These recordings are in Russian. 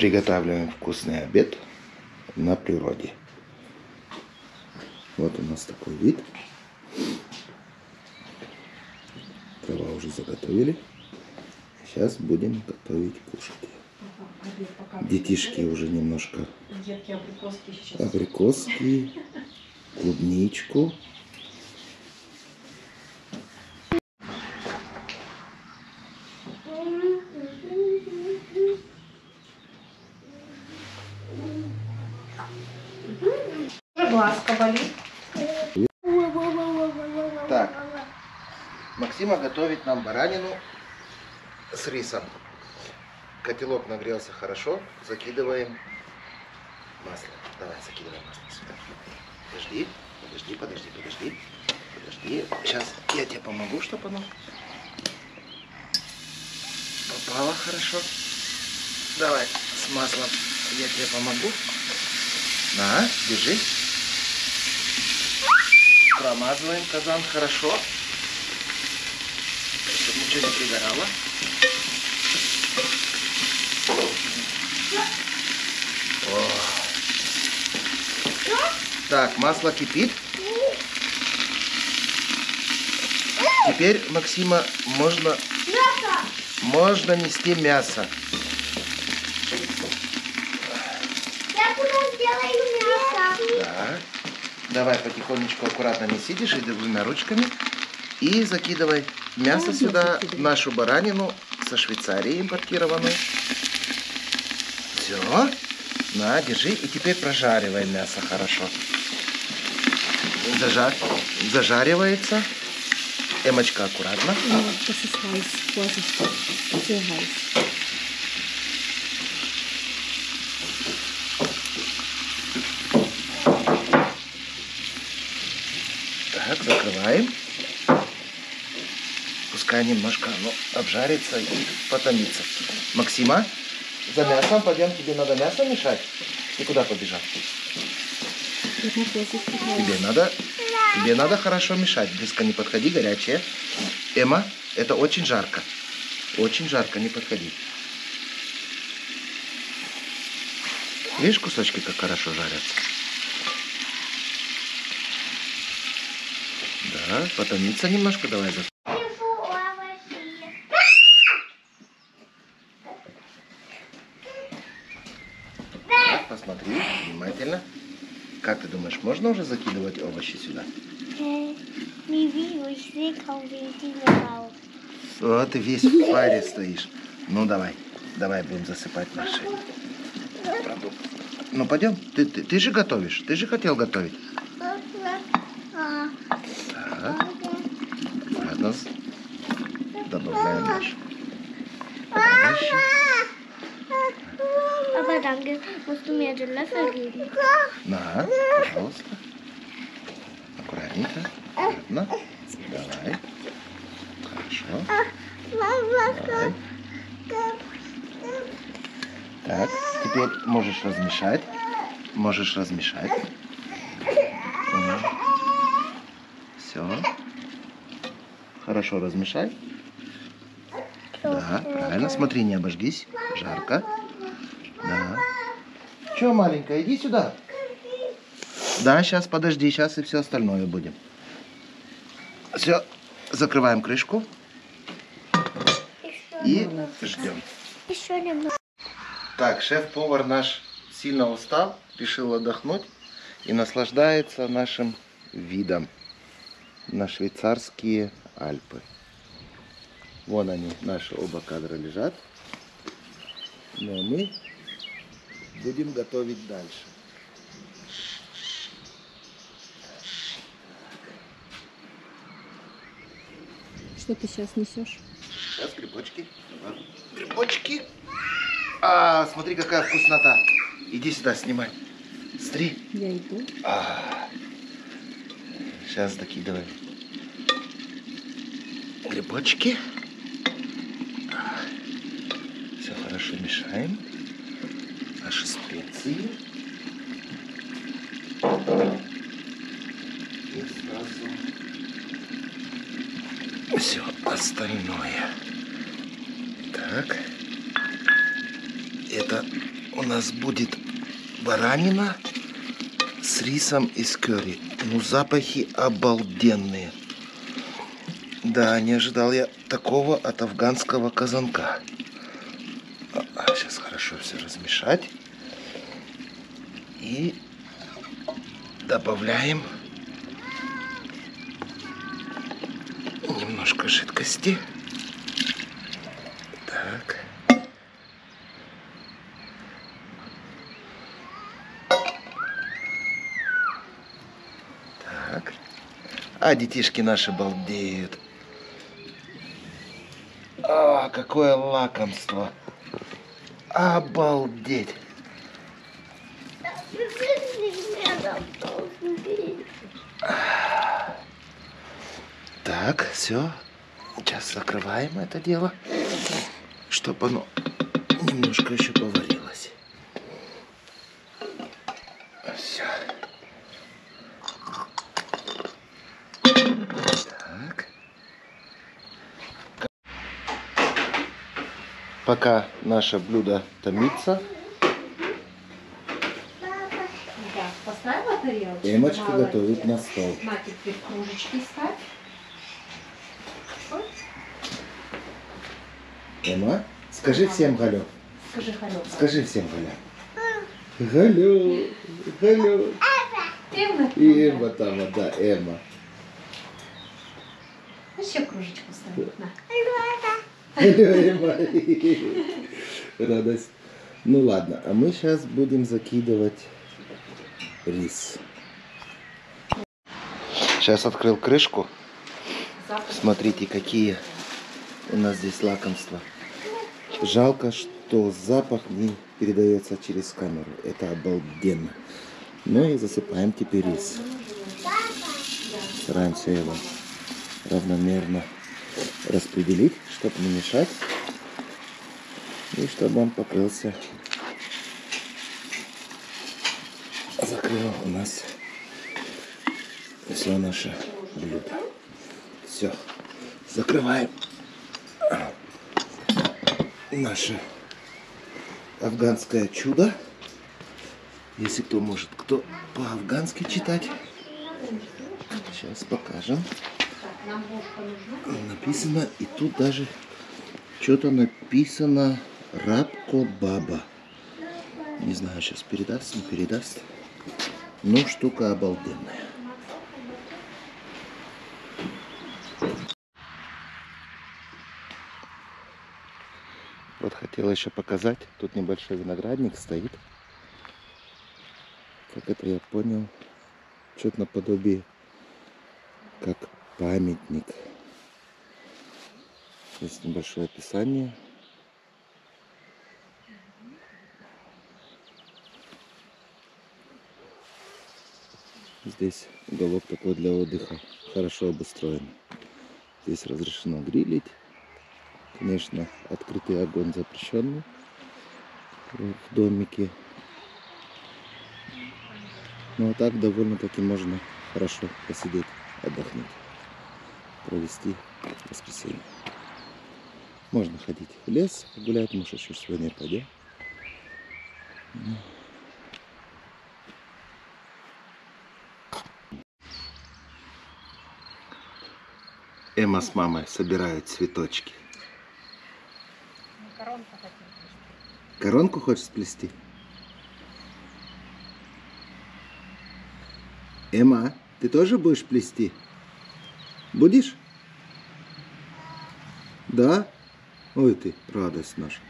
Приготавливаем вкусный обед на природе. Вот у нас такой вид. Дрова уже заготовили. Сейчас будем готовить кушать. Детишки уже немножко Детки абрикоски сейчас. абрикоски, клубничку. Уже глазка болит. Так. Максима готовит нам баранину с рисом. Котелок нагрелся хорошо. Закидываем масло. Давай, закидываем масло сюда. Подожди, подожди, подожди, подожди. Подожди. Сейчас я тебе помогу, чтобы оно попало хорошо. Давай с маслом я тебе помогу. На, держи. Промазываем казан хорошо, ничего не пригорало. О. Так, масло кипит. Теперь, Максима, можно, можно нести мясо. Я куда сделаю мясо? Да. Давай потихонечку, аккуратно неси, держи двумя ручками. И закидывай мясо сюда, нашу баранину со Швейцарии импортированную. Все. На, держи. И теперь прожаривай мясо хорошо. Зажар... Зажаривается. Эмочка аккуратно. Heiß. Так, закрываем. Пускай немножко оно обжарится и потомится. Максима, за мясом пойдем. Тебе надо мясо мешать. Ты куда побежал? Тебе надо, тебе надо хорошо мешать. Близко не подходи, горячее. Эмма, это очень жарко. Очень жарко, не подходи. Видишь, кусочки как хорошо жарятся? Да, потомится немножко, давай за Так, посмотри внимательно. Как ты думаешь, можно уже закидывать овощи сюда? О, ты весь в паре стоишь. Ну давай, давай будем засыпать наши продукты. Ну пойдем, ты, ты, ты же готовишь, ты же хотел готовить. Так, аккуратно с- добавляем наш овощи. Danke, musst du mir den Löffel geben. На, пожалуйста. Аккуратненько, аккуратно. Давай. Хорошо. Давай. Так, теперь можешь размешать. Можешь размешать. Все. Хорошо размешай. Да, правильно. Смотри, не обожгись. Жарко. Че, маленькая, иди сюда. Да, сейчас подожди, сейчас и все остальное будем. Все, закрываем крышку и ждем. Еще немного. Так, шеф-повар наш сильно устал, решил отдохнуть и наслаждается нашим видом на швейцарские Альпы. Вон они, наши оба кадра лежат. А мы будем готовить дальше. Что ты сейчас несешь? Сейчас грибочки. Грибочки. А, смотри, какая вкуснота. Иди сюда, снимай. Смотри. Я иду. Сейчас докидываем. Грибочки. Все хорошо мешаем. Наши специи. И сразу все остальное. Так. Это у нас будет баранина с рисом из curry. Ну, запахи обалденные. Да, не ожидал я такого от афганского казанка. сейчас хорошо все размешать. И добавляем немножко жидкости. Так. Так. А детишки наши балдеют. А, какое лакомство. Обалдеть. Так, все. Сейчас закрываем это дело, чтобы оно немножко еще поварилось. Все. Так. Пока наше блюдо томится, Эмочка Молодец. готовит на стол. На, теперь кружечки ставь. Ой, Эмма, скажи всем галё. Скажи халё. Скажи всем галя. Галё, галё. Эмма. И Эмма там, вот, да, Эмма. Еще кружечку ставь. На. Галё, Эмма. Радость. Ну ладно, а мы сейчас будем закидывать рис. Сейчас открыл крышку. Смотрите, какие у нас здесь лакомства. Жалко, что запах не передается через камеру. Это обалденно. Ну и засыпаем теперь рис. Стараемся его равномерно распределить, чтобы не мешать. И чтобы он покрылся. Закрыл у нас все наше блюдо. Все. Закрываем наше афганское чудо. Если кто может, кто по-афгански читать. Сейчас покажем. Написано, и тут даже что-то написано Рабко Баба. Не знаю, сейчас передаст, не передаст. Ну, штука обалденная. Хотела еще показать. Тут небольшой виноградник стоит. Как это я понял, что-то наподобие как памятник. Есть небольшое описание. Здесь уголок такой для отдыха, хорошо обустроен. Здесь разрешено грилить. Конечно, открытый огонь запрещенный в домике. Но так довольно-таки можно хорошо посидеть, отдохнуть, провести воскресенье. Можно ходить в лес, погулять, может еще сегодня пойдем. Эмма с мамой собирают цветочки. Коронку хочешь сплести? Эмма, ты тоже будешь плести? Будешь? Да? Ой ты, радость наша.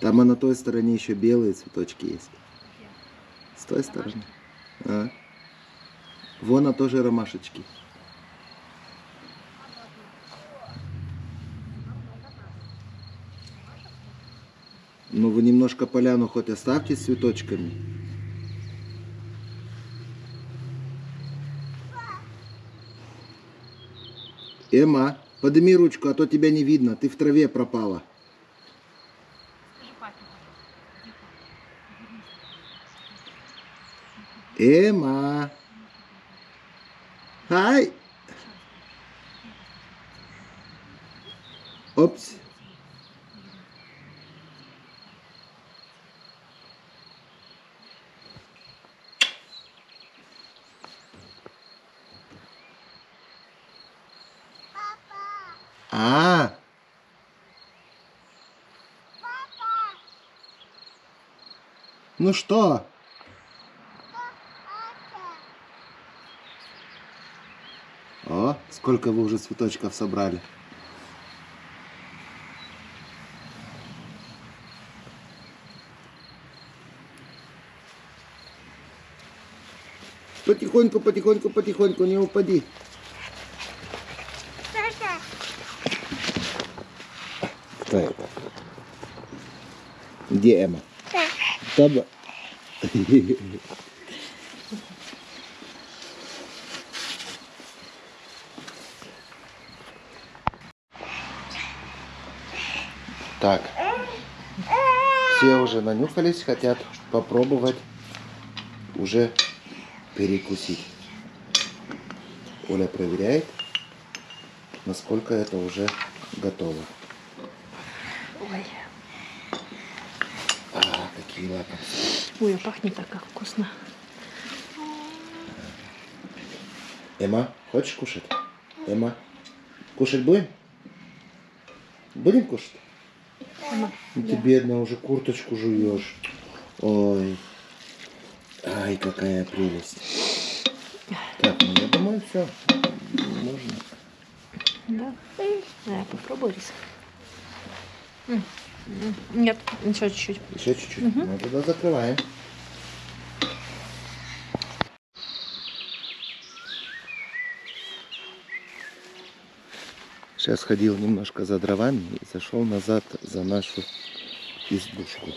Там а на той стороне еще белые цветочки есть. С той стороны. А. Вон а тоже ромашечки. Ну вы немножко поляну хоть оставьте с цветочками. Эмма, подними ручку, а то тебя не видно. Ты в траве пропала. Эмма. Хай. Опс. Ну что? О, сколько вы уже цветочков собрали? Потихоньку, потихоньку, потихоньку, не упади. Кто это? Где Эмма? Таба. Так. Все уже нанюхались, хотят попробовать уже перекусить. Оля проверяет, насколько это уже готово. Ой, А, какие лакомства. Ой, а пахнет так как вкусно. Эмма, хочешь кушать? Эмма, кушать будем? Будем кушать? Эмма, Ну, ты да. бедная уже курточку жуешь. Ой. Ай, какая прелесть. Так, ну я думаю, все. Можно. Да? Да, попробуй рис. Нет, еще чуть-чуть. Еще чуть-чуть. Мгм. Ну тогда закрываем. Сейчас ходил немножко за дровами и зашел назад за нашу избушку,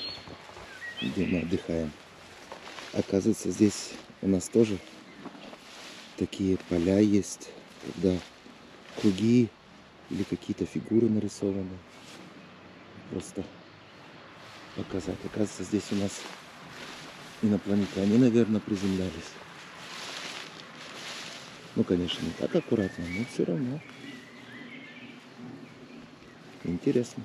где мы отдыхаем. Оказывается, здесь у нас тоже такие поля есть, когда круги или какие-то фигуры нарисованы. Просто показать. Оказывается, здесь у нас инопланетяне, наверное, приземлялись. Ну, конечно, не так аккуратно, но все равно. Интересно.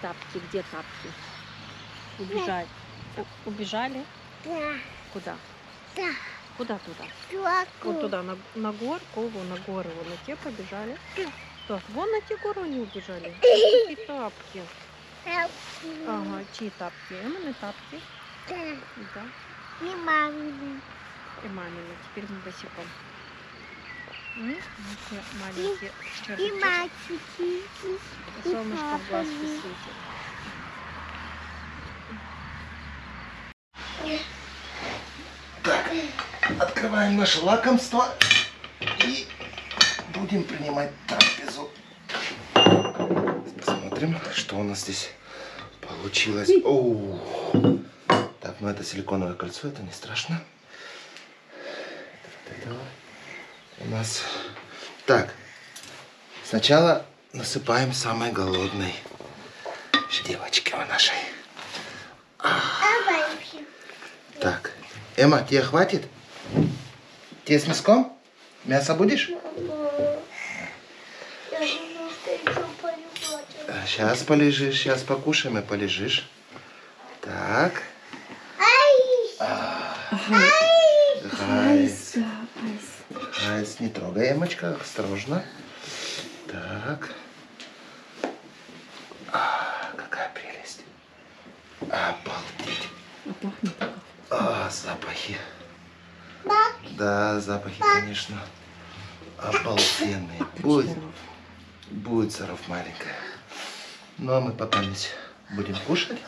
Тапки, где тапки? Убежали. У- убежали? Да, Куда? да, Куда туда? туаку. Вот туда, на, на горку, вон на горы, вон на те побежали. Так, вон на те горы они убежали. Какие тапки. Ага, чьи тапки? Эммины тапки. Да, Да. и мамины. И мамины. Теперь мы босиком. М? Эти маленькие И черточки. мальчики. и Солнышко в глаз папины. светит. Так, открываем наше лакомство и будем принимать трапезу. Посмотрим, что у нас здесь получилось. Оу. Так, ну это силиконовое кольцо, это не страшно. Вот этого у нас. Так, сначала насыпаем самой голодной девочке у нашей. Еще. Так, Эмма, тебе хватит? Тебе с мяском? Мясо будешь? Сейчас полежишь, сейчас покушаем и полежишь. Так. Хайс. Трогай, Эмочка, осторожно. Так. А, какая прелесть. Обалдеть. А. А, запахи. Да, запахи, конечно, обалденные. Будет, будет соров маленькая. Ну, а мы здесь будем кушать.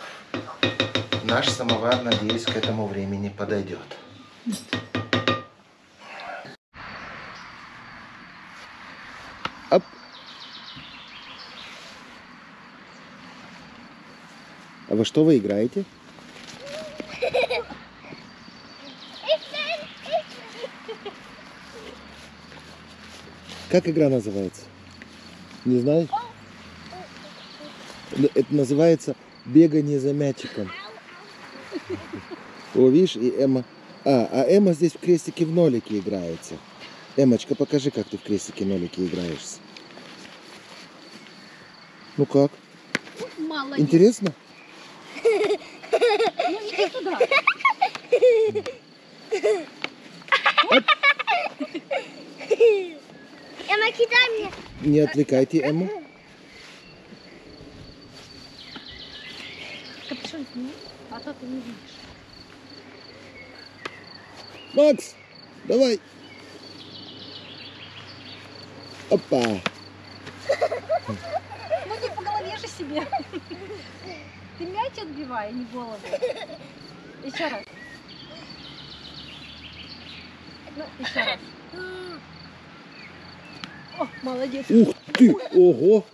Наш самовар, надеюсь, к этому времени подойдет. Оп. А во что вы играете? Как игра называется? Не знаешь? Это называется бегание за мячиком. О, видишь, и Эмма... А, а Эмма здесь в крестике в нолике играется. Эмочка, покажи, как ты в крестики-нолики играешься. Ну как? Молодец. Интересно? Иди туда. Эмма, кидай мне. Не отвлекайте Эмму. Капюшон сними, а то ты не видишь. Макс, давай. Опа. Ну не по голове же себе. Ты мяч отбивай, а не голову. Еще раз. Ну, еще раз. О, молодец. Ух ты, ого.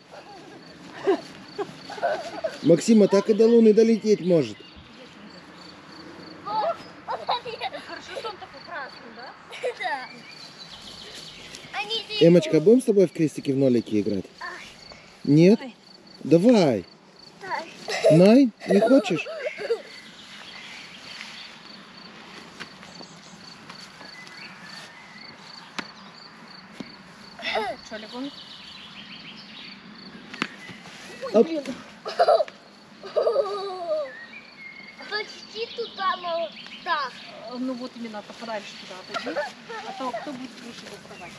Максима так и до Луны долететь может. Хорошо, что он такой красный, да? Да. Они Эмочка, будем с тобой в крестики в нолики играть? Нет? Ай. Давай. Най, не хочешь? Что, легон? Оп. Почти туда, но так. Ну вот именно подальше туда отойди. А то кто будет выше доставать?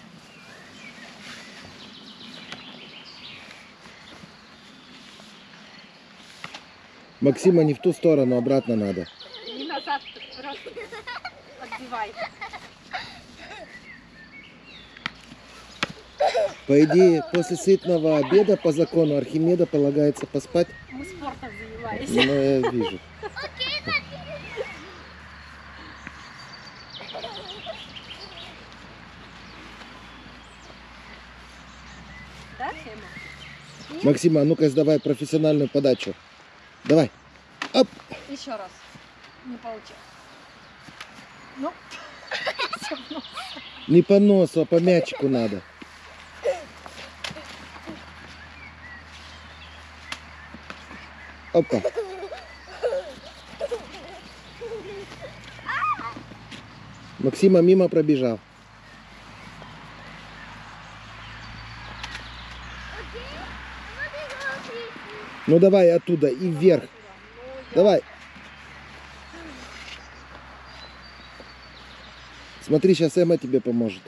Максима не в ту сторону, обратно надо. Не назад, раз отбивай. По идее, после сытного обеда по закону Архимеда полагается поспать. Мы спортом занимались. Ну, я вижу. Да? Максима, а ну-ка давай профессиональную подачу. Давай. Оп. Еще раз. Не получилось. Ну. Не по носу, а по мячику надо. Опа. Максима мимо пробежал. Ну давай оттуда и вверх. Давай. Смотри, сейчас Эмма тебе поможет.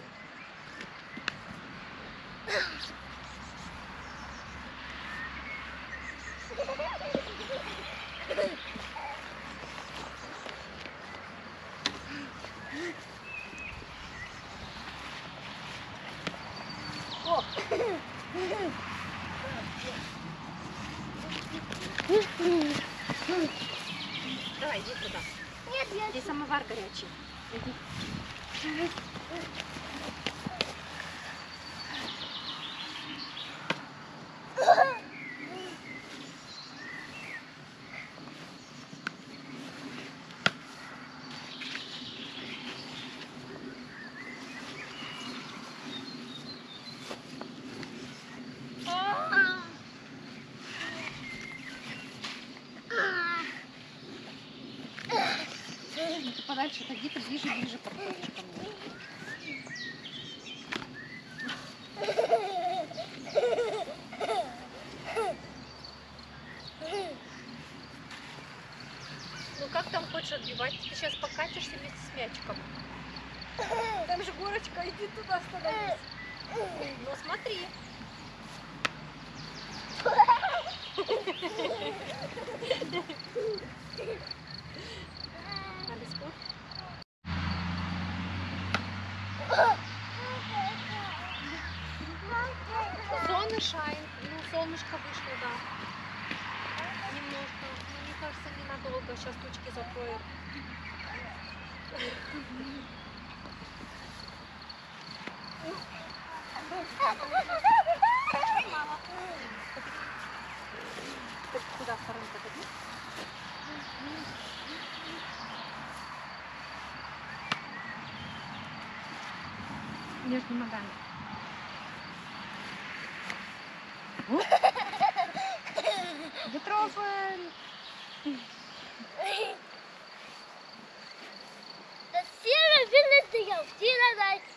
Давай, иди туда. Нет, я Здесь самовар горячий. Иди. Ну, ты подальше отойди, ты ближе, ближе подходишь ко мне. Ну как там хочешь отбивать? Ты сейчас покатишься вместе с мячиком. Там же горочка, иди туда становись. Ну смотри. Надо спорт. Зона шайн. Ну, солнышко вышло, да. Немножко. Ну, мне кажется, ненадолго. Сейчас тучки закроют. Ты куда сторонка ходи? Между ногами. Getroffen! Das Tier findet sich auf jeder Seite.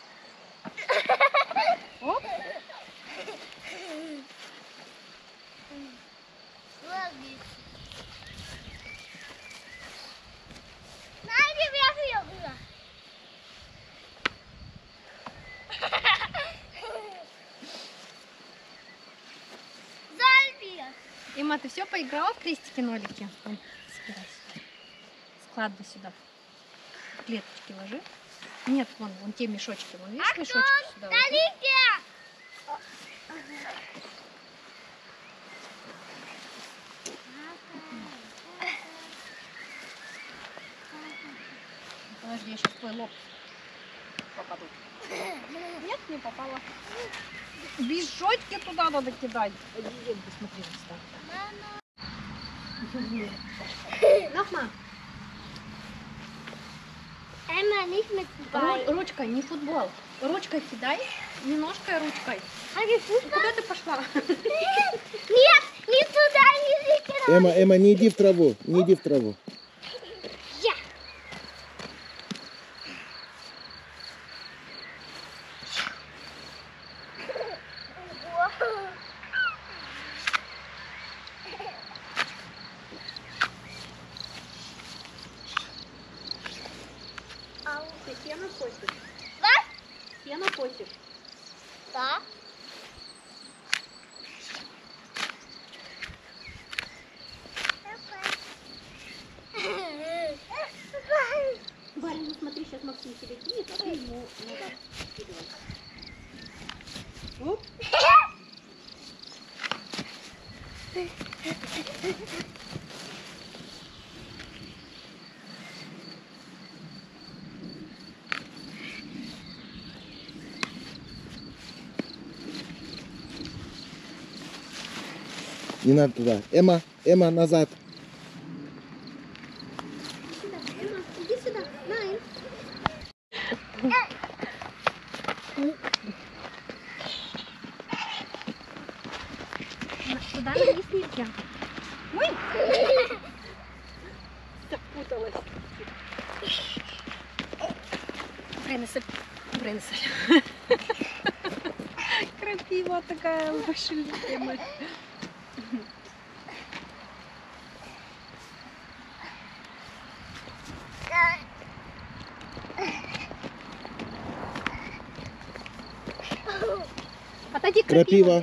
Дима, ты все поиграла в крестики-нолики? Собирай сюда. Складывай сюда. Клеточки ложи. Нет, вон, вон те мешочки. Вон, видишь, мешочки сюда ложи. Подожди, я сейчас твой лоб попаду. Нет, не попала. Мешочки туда надо кидать. Иди, посмотри nicht mit Ру- Ball. ручкой, не футбол. Ручкой кидай, не ножкой, а ручкой. Fußball? Куда ты пошла? Нет, не туда, не туда. Эмма, Эмма, не иди в траву, не иди в траву. Я. Ты сено косишь? Was? Сено косишь. Da? Варя, ну смотри, сейчас Максим тебе кинет, а ты ему надо скидывать. Оп. Не надо туда. Эмма, Эмма, назад. крапива.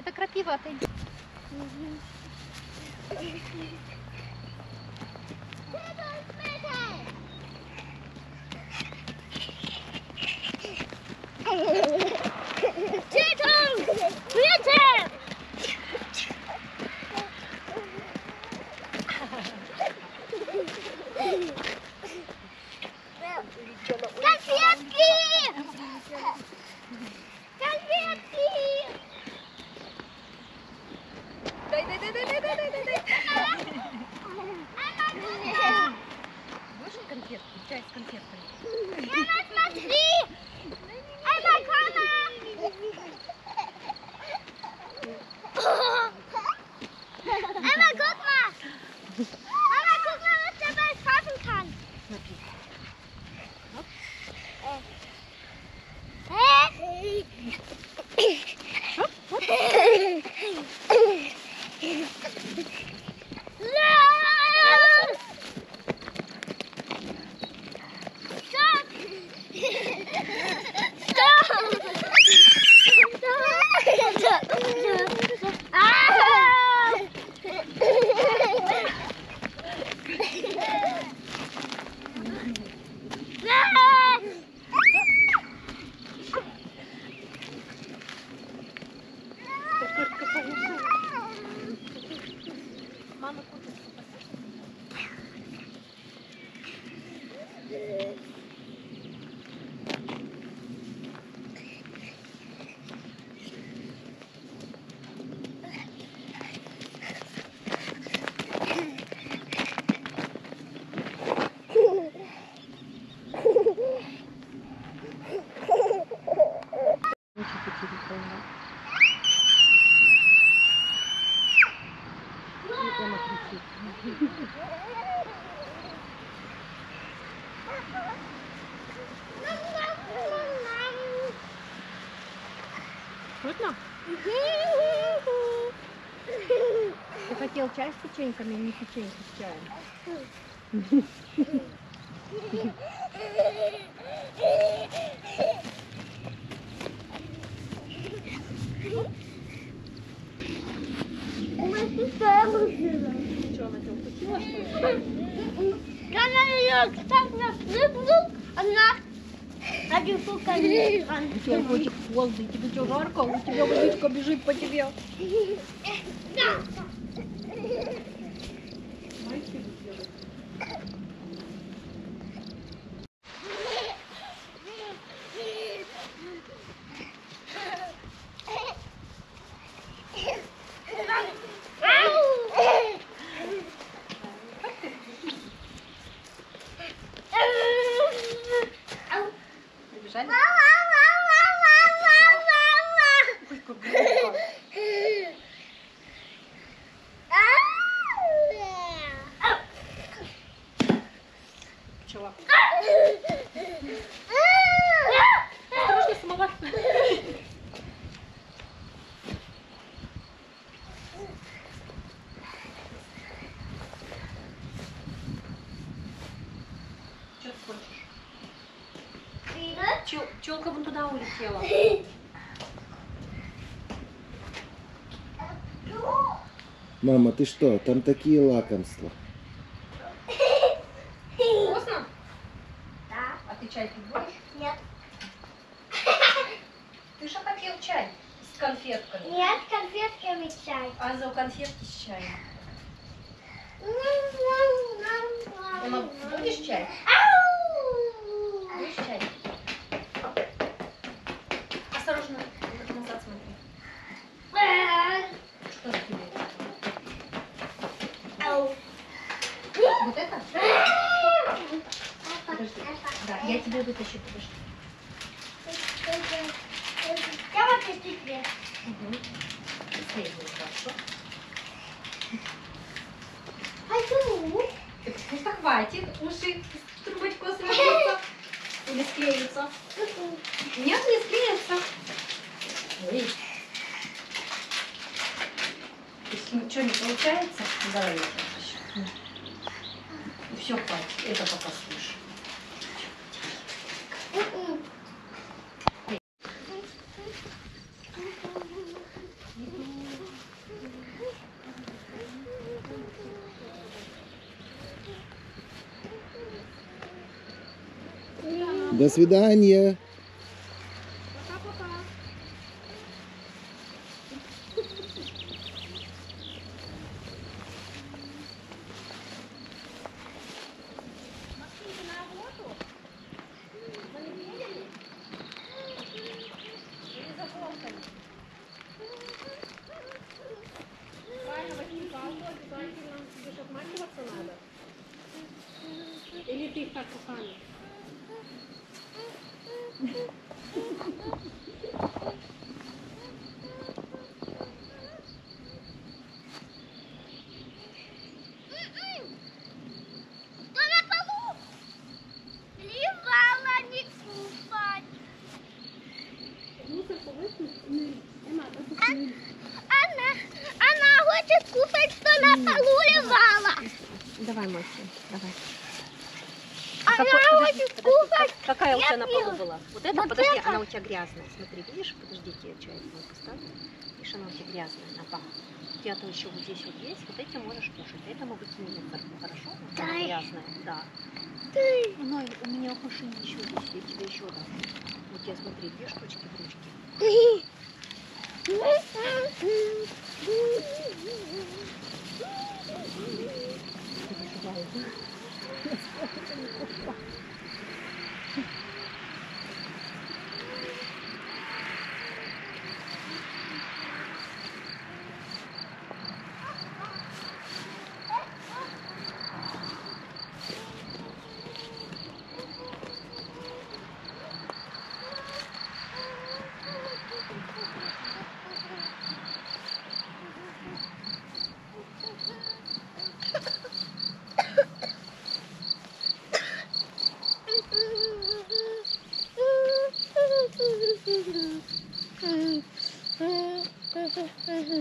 чай с печеньками, не печеньки с чаем. Когда ее так насыпнул, она один сука не Воздух, тебе жарко? У тебя водичка бежит по тебе. Да. Хочешь? Пчел, пчелка вон туда улетела. Мама, ты что? Там такие лакомства. Вкусно? Да. А ты чай пить будешь? Нет. Ты же хотел чай с конфетками. Нет, конфетками чай. А за конфетки с чаем. Мама, будешь чай? Будешь чай? Осторожно, назад смотри. Что за тебе? Вот это? Подожди. Да, я тебе вытащу, подожди. Я вот тебе. Угу. Быстрее будет, хорошо? Пойду. Так, ну что хватит, уши с трубочку сложатся. Или склеются. Нет, не склеятся. Ой. Если ничего не получается, давай я еще. Все, хватит, это пока слушай. До свидания. Или ты их так руками? Кто на полу? Ливала не купать. Она, она хочет купать, что на полу ливала. Давай, Максим, давай. Она Какой- хочет подожди, купать. как- какая у тебя на полу была? Вот эта? Вот подожди, эта. она у тебя грязная. Смотри, видишь? Подожди, я чай возьму, поставлю. Видишь, она у тебя грязная на пол. У тебя то еще вот здесь вот есть, вот эти можешь кушать. Это мы выкинем хорошо? Да. грязная, да. Ты. Ну, у меня в машине еще есть, я тебе еще дам. Вот я смотри, две штучки в ручке. Переживаю, да?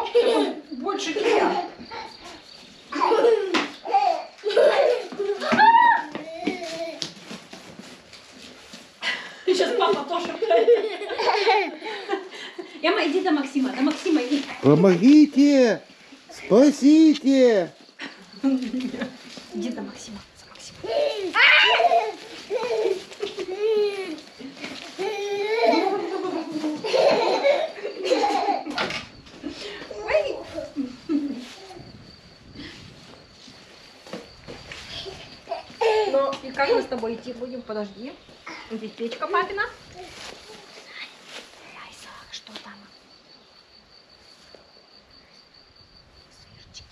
Ого, это больше тебя. Сейчас папа тоже Яма, иди до Максима, до Максима иди. Помогите! Спасите! Иди до Максима. Ну, и как мы с тобой идти будем? Подожди. Здесь печка папина. Что там? Сырчики.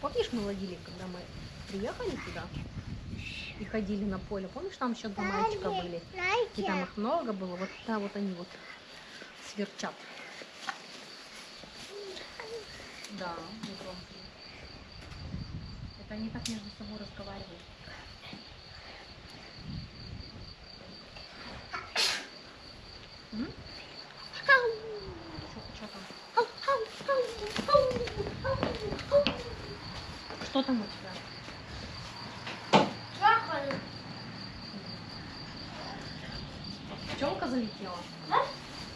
Помнишь, мы ловили, когда мы приехали сюда и ходили на поле? Помнишь, там еще два мальчика были? И там их много было. Вот да, вот они вот сверчат. Да, негромкие. Это они так между собой разговаривают. М? Чё там? Что там у тебя? Пчелка залетела? А?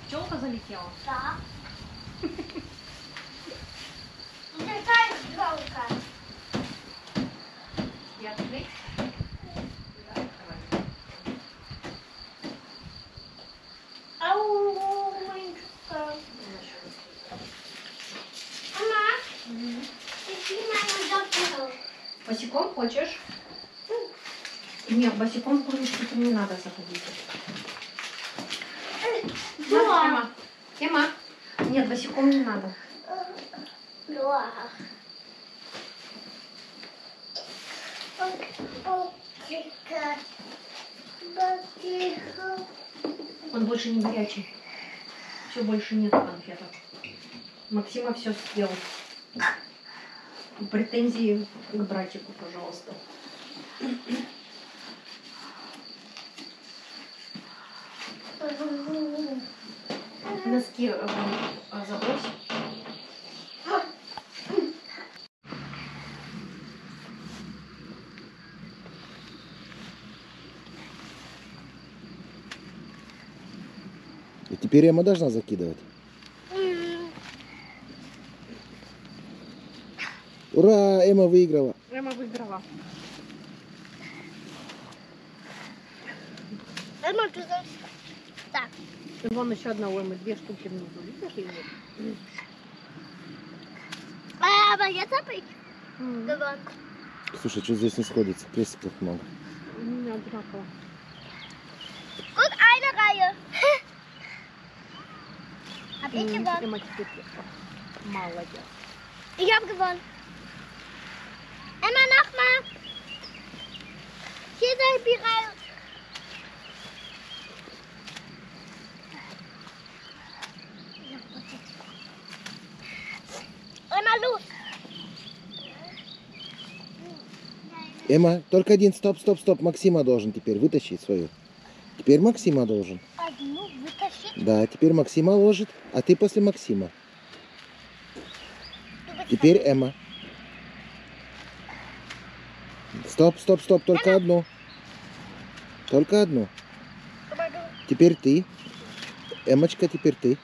Пчелка залетела. Да. Мне так громко. Я открыть? Босиком хочешь? Нет, босиком в курочку не надо заходить. Да. Тема. Тема. Нет, босиком не надо. Да. Он больше не горячий. Все больше нет конфеток. Максима все съел. Претензии к братику, пожалуйста. Носки э, забрось. Эмма должна закидывать. Ура! Эмма выиграла. Эма выиграла. Эмма, ты за- Так. И вон еще одна у Эмы, две штуки внизу. Видишь ее? А, hab ich М, gewonnen. Слушай, что здесь не сходится? Крестиков много. Меня одинаково. Guck, eine Reihe. Теперь первая. Молодец. Ich hab gewonnen. Emma, nochmal. Hier ist. Emma, los. Эмма, только один, стоп, стоп, стоп. Максима должен теперь вытащить свою. Теперь Максима должен. Да, теперь Максима ложит, а ты после Максима. Теперь Эмма. Стоп, стоп, стоп, только одну. Только одну. Теперь ты. Эмочка, теперь ты.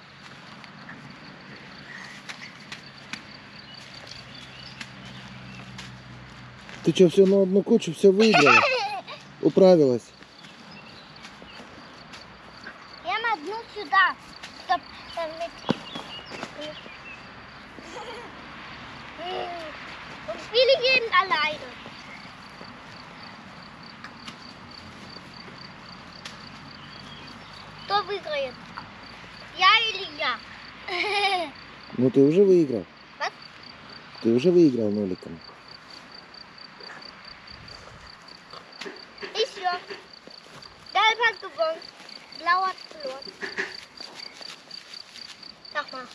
Ты что, все на одну кучу, все выиграла? Управилась. Emma, одну сюда. Стоп, damit. Und spiele jeden alleine. Кто выиграет? Я или я? Ну ты уже выиграл. Вот. Ты уже выиграл ноликом. Ich ja. Gelb hat gewonnen. Blau hat verloren. Sag mal.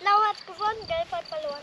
Blau hat gewonnen, Gelb hat verloren.